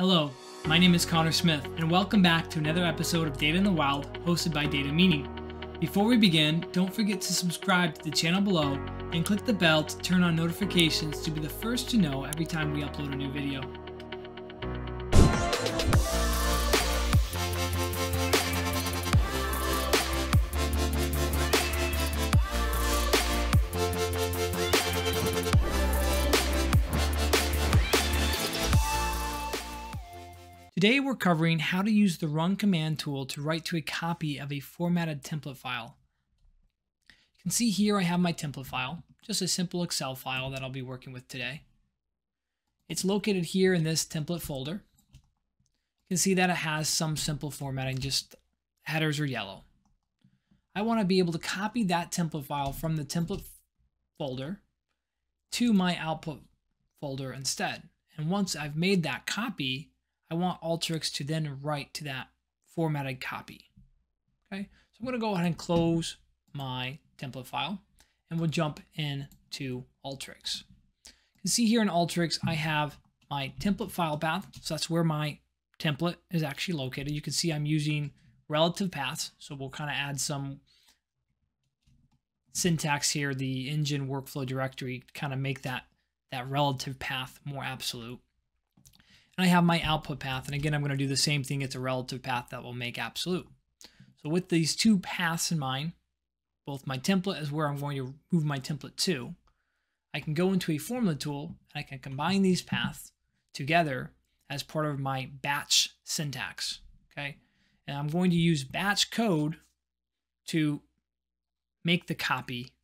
Hello, my name is Connor Smith, and welcome back to another episode of Data in the Wild hosted by Data Meaning. Before we begin, don't forget to subscribe to the channel below and click the bell to turn on notifications to be the first to know every time we upload a new video. Today we're covering how to use the run command tool to write to a copy of a formatted template file. You can see here I have my template file, just a simple Excel file that I'll be working with today. It's located here in this template folder. You can see that it has some simple formatting, just headers are yellow. I want to be able to copy that template file from the template folder to my output folder instead. And once I've made that copy, I want Alteryx to then write to that formatted copy. Okay, so I'm going to go ahead and close my template file and we'll jump in into Alteryx. You can see here in Alteryx, I have my template file path. So that's where my template is actually located. You can see I'm using relative paths. So we'll kind of add some syntax here, the engine workflow directory, kind of make that, that relative path more absolute. And I have my output path. And again, I'm going to do the same thing. It's a relative path that will make absolute. So with these two paths in mind, both my template is where I'm going to move my template to, I can go into a formula tool and I can combine these paths together as part of my batch syntax. Okay. And I'm going to use batch code to make the copy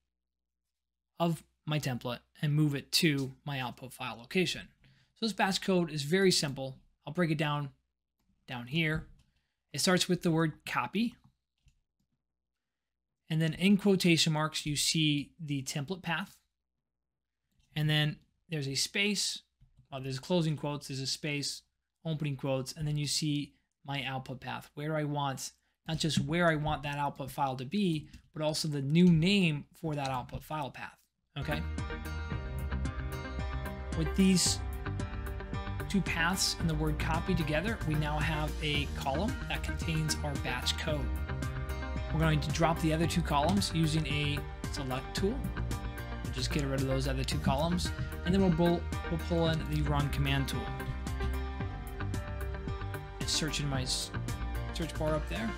of my template and move it to my output file location. So this batch code is very simple. I'll break it down down here. It starts with the word copy. And then in quotation marks, you see the template path. And then there's a space. Well, there's closing quotes, there's a space, opening quotes, and then you see my output path, where I want, not just where I want that output file to be, but also the new name for that output file path. Okay? With these two paths and the word copy together, we now have a column that contains our batch code. We're going to drop the other two columns using a select tool. We'll just get rid of those other two columns, and then we'll pull, we'll pull in the run command tool. Just search in my search bar up there.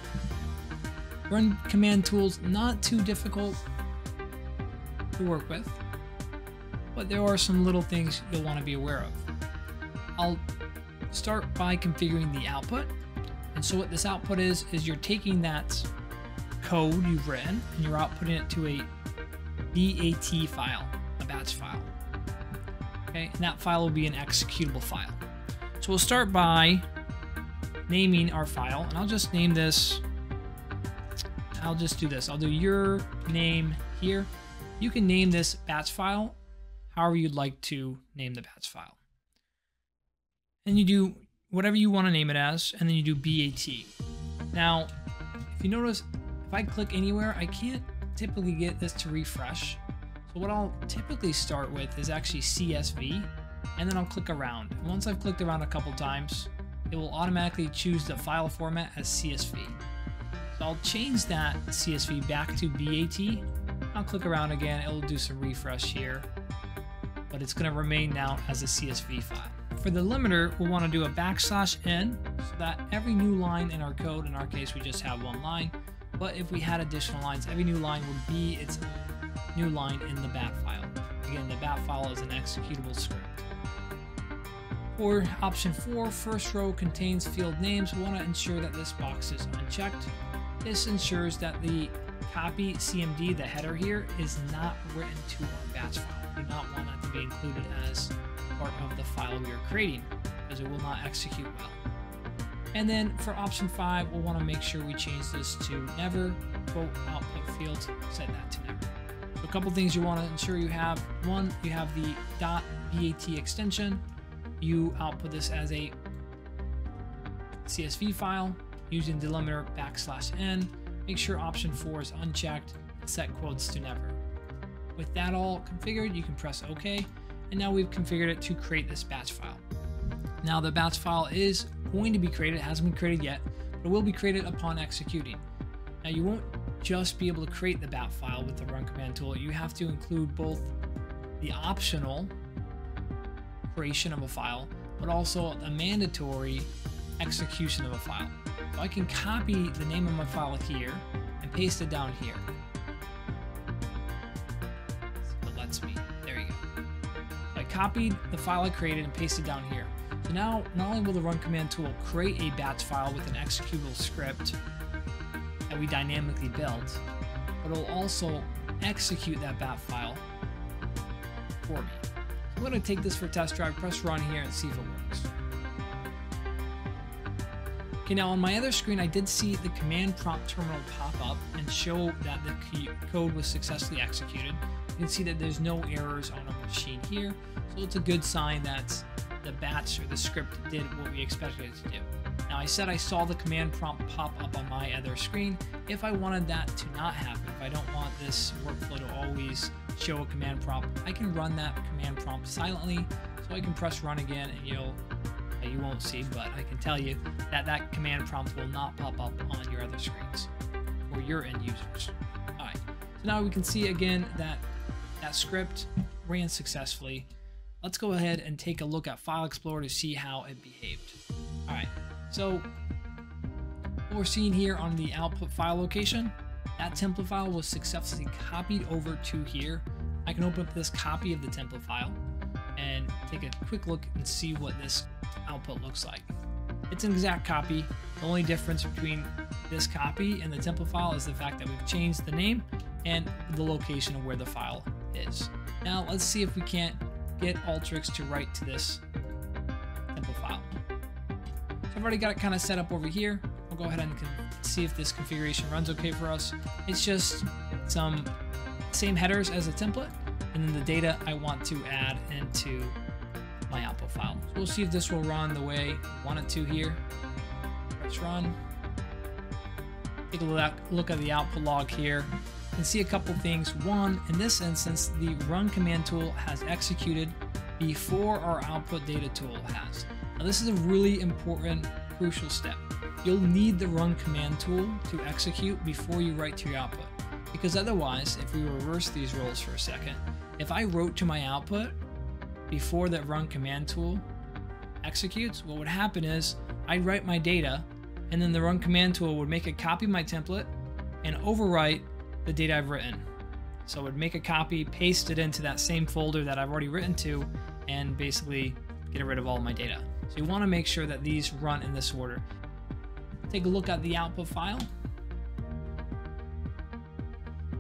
Run command tools, not too difficult to work with, but there are some little things you'll want to be aware of. I'll start by configuring the output. And so what this output is, is you're taking that code you've written and you're outputting it to a BAT file, a batch file. Okay, and that file will be an executable file. So we'll start by naming our file, and I'll just name this, I'll just do this. I'll do your name here. You can name this batch file however you'd like to name the batch file and you do whatever you want to name it as, and then you do BAT. Now, if you notice, if I click anywhere, I can't typically get this to refresh. So what I'll typically start with is actually CSV, and then I'll click around. once I've clicked around a couple times, it will automatically choose the file format as CSV. So I'll change that CSV back to BAT. I'll click around again, it'll do some refresh here, but it's gonna remain now as a CSV file. For delimiter, we'll want to do a backslash n so that every new line in our code, in our case we just have one line, but if we had additional lines, every new line would be its new line in the bat file. Again, the bat file is an executable script. For option four, first row contains field names, we want to ensure that this box is unchecked. This ensures that the copy CMD, the header here, is not written to our batch file. We do not want that to be included as part of the file we are creating because it will not execute well. And then for option five, we'll want to make sure we change this to never quote output field, set that to never. So a couple things you want to ensure you have. One, you have the .bat extension. You output this as a CSV file using delimiter backslash n. Make sure option four is unchecked and set quotes to never. With that all configured, you can press OK and now we've configured it to create this batch file. Now the batch file is going to be created, it hasn't been created yet, but it will be created upon executing. Now you won't just be able to create the bat file with the run command tool, you have to include both the optional creation of a file, but also a mandatory execution of a file. I can copy the name of my file here and paste it down here. It lets me. There you go. I copied the file I created and pasted down here. So now, not only will the run command tool create a batch file with an executable script that we dynamically built, but it'll also execute that bat file for me. So I'm going to take this for a test drive, press run here and see if it works. Okay, now on my other screen, I did see the command prompt terminal pop up and show that the code was successfully executed. You can see that there's no errors on our machine here, so it's a good sign that the batch or the script did what we expected it to do. Now I said I saw the command prompt pop up on my other screen. If I wanted that to not happen, if I don't want this workflow to always show a command prompt, I can run that command prompt silently. So I can press run again and you'll you won't see, but I can tell you that that command prompt will not pop up on your other screens or your end users. All right, so now we can see again that that script ran successfully. Let's go ahead and take a look at File Explorer to see how it behaved. All right, so what we're seeing here on the output file location, that template file was successfully copied over to here. I can open up this copy of the template file and take a quick look and see what this output looks like. It's an exact copy. The only difference between this copy and the template file is the fact that we've changed the name and the location of where the file is. Now let's see if we can't get Alteryx to write to this template file. So I've already got it kind of set up over here. I'll go ahead and see if this configuration runs okay for us. It's just some same headers as a template and then the data I want to add into my output file. So we'll see if this will run the way I want it to here. Press run. Take a look at the output log here and see a couple things. One, in this instance, the run command tool has executed before our output data tool has. Now this is a really important, crucial step. You'll need the run command tool to execute before you write to your output. Because otherwise, if we reverse these roles for a second, if I wrote to my output before that run command tool executes, what would happen is I'd write my data and then the run command tool would make a copy of my template and overwrite the data I've written. So it would make a copy, paste it into that same folder that I've already written to, and basically get rid of all my data. So you want to make sure that these run in this order. Take a look at the output file.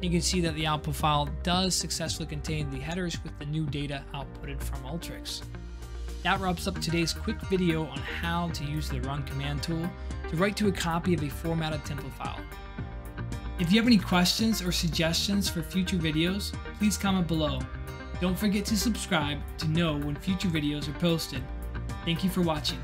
You can see that the output file does successfully contain the headers with the new data outputted from Alteryx. That wraps up today's quick video on how to use the run command tool to write to a copy of a formatted template file. If you have any questions or suggestions for future videos, please comment below. Don't forget to subscribe to know when future videos are posted. Thank you for watching.